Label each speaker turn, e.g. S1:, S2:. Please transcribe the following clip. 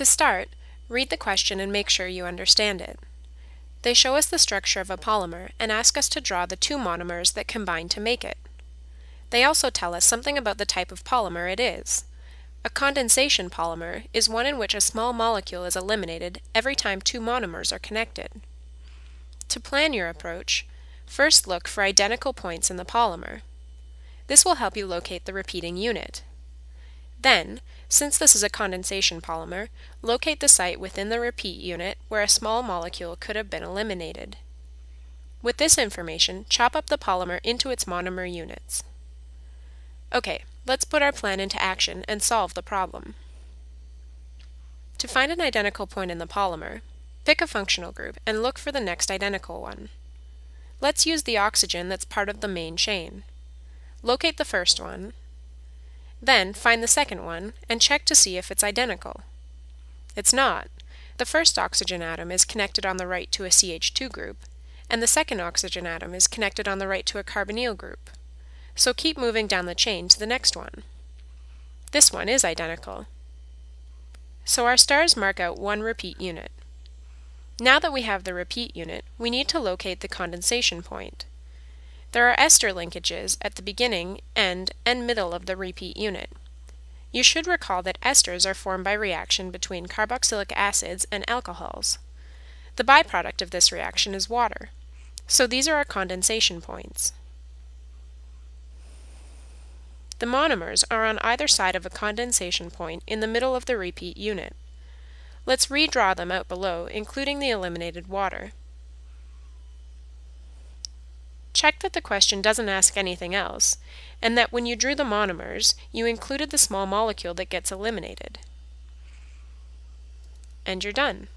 S1: To start, read the question and make sure you understand it. They show us the structure of a polymer and ask us to draw the two monomers that combine to make it. They also tell us something about the type of polymer it is. A condensation polymer is one in which a small molecule is eliminated every time two monomers are connected. To plan your approach, first look for identical points in the polymer. This will help you locate the repeating unit. Then, since this is a condensation polymer, locate the site within the repeat unit where a small molecule could have been eliminated. With this information, chop up the polymer into its monomer units. Okay, let's put our plan into action and solve the problem. To find an identical point in the polymer, pick a functional group and look for the next identical one. Let's use the oxygen that's part of the main chain. Locate the first one, then find the second one and check to see if it's identical. It's not. The first oxygen atom is connected on the right to a CH2 group, and the second oxygen atom is connected on the right to a carbonyl group. So keep moving down the chain to the next one. This one is identical. So our stars mark out one repeat unit. Now that we have the repeat unit, we need to locate the condensation point. There are ester linkages at the beginning, end, and middle of the repeat unit. You should recall that esters are formed by reaction between carboxylic acids and alcohols. The byproduct of this reaction is water. So these are our condensation points. The monomers are on either side of a condensation point in the middle of the repeat unit. Let's redraw them out below, including the eliminated water. Check that the question doesn't ask anything else, and that when you drew the monomers, you included the small molecule that gets eliminated. And you're done.